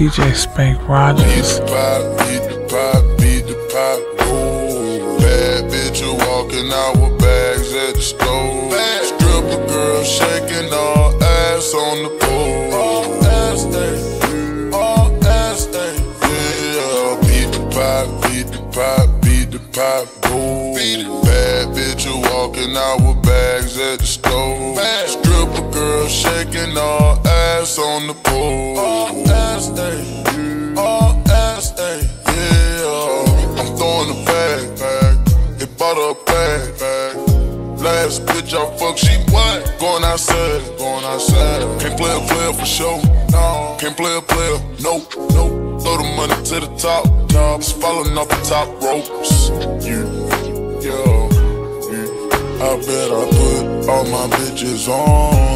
DJ Spankk Rogers. Beat the pop, beat the pop, beat the pop, ooh. Bad bitch you walking out with bags at the store. Stripper girl shaking all ass on the pole. All ass day, all ass day. Yeah, beat the pop, beat the pop, beat the pop, ooh. Bad bitch you walking out with bags at the store. Bought a bag. Last bitch I fuck, she what? Going outside, going outside. Can't play a player for sure. No, can't play a player. Nope, nope. Throw the money to the top. It's falling off the top ropes. You, yo, you. I bet I put all my bitches on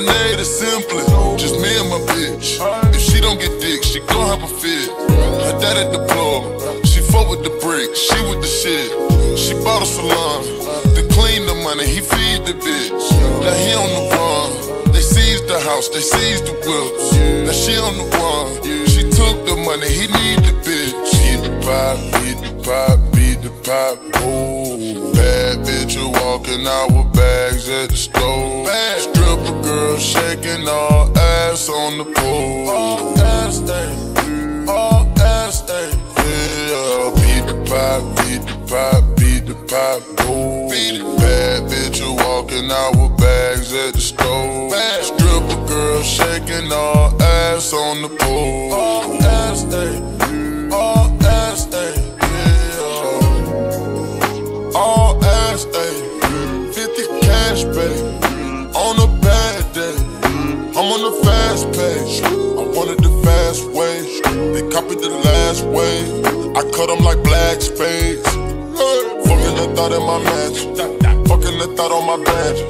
lemonade, it's simply just me and my bitch. If she don't get dick, she gon' have a fit. Her dad at the floor, she fuck with the brick, she with the shit. She bought a salon, to clean the money, he feed the bitch. Now he on the run, they seized the house, they seized the whips. Now she on the run, she took the money, he need the bitch. Beat the pop, beat the pop, beat the pop, ooh. Bad bitch, you walking out with bags at the store. Bad girl shaking all ass on the pole. All ass day, all ass day. Yeah, beat the pop, beat the pop, beat the pop, ooh. Bad bitch, you walking out with bags at the store. Stripper girl shaking all ass on the pole.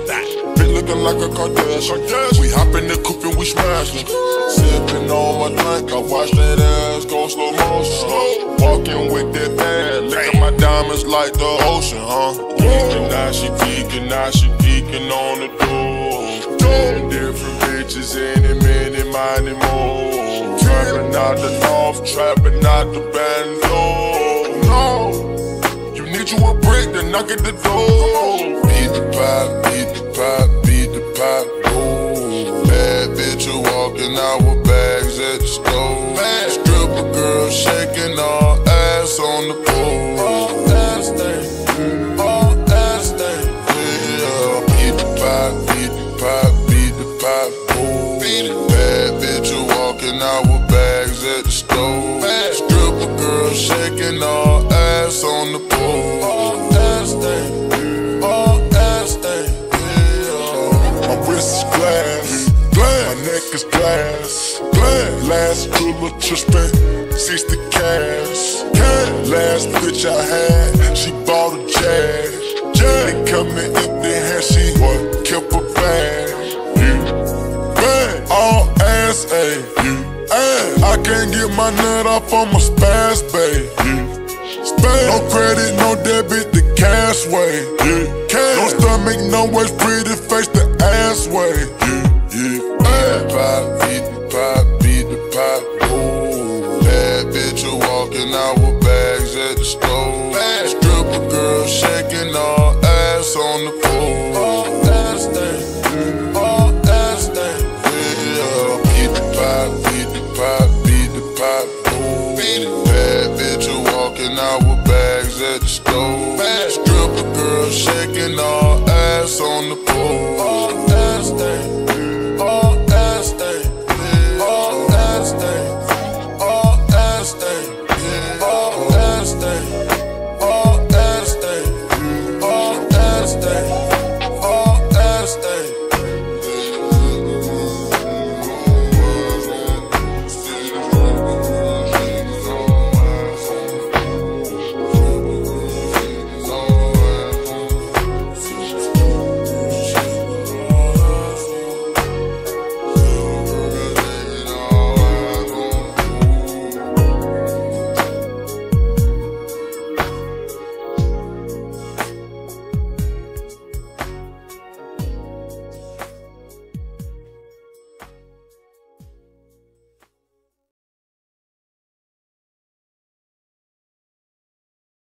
Badge. Bitch looking like a Kardashian. We hop in the coupe and we smashing. Sipping on my drink. I watch that ass go slow motion. Walking with that bag. Look my diamonds like the ocean, huh? Geeking, now she geeking, now she geeking on the door. Different bitches in it, many, many more. Trapping out the north, trapping out the bando. You a brick, then knock at the door. Beat the pop, beat the pop, beat the pop, ooh. Bad bitch, you walking out with bags at the store. Bad stripper girl shaking all ass on the pole. All ass day, all ass day. Yeah, beat the pop, beat the pop, beat the pop, ooh. Bad bitch, you walking out with bags at the store. Bad stripper girl shaking neck is glass, glass. Last to spend 60 cash. cash. Last bitch I had, she bought a jag. Jag. They come in empty hand, she what? Kept a bag. You bag, all ass, ayy. You ass. I can't get my nut off on my spaz, babe. You spaz. No credit, no debit, the cash way. Yeah, cash. No stomach, no waist, pretty face, the ass way. With bags at the store. Stripper girl shaking all ass on the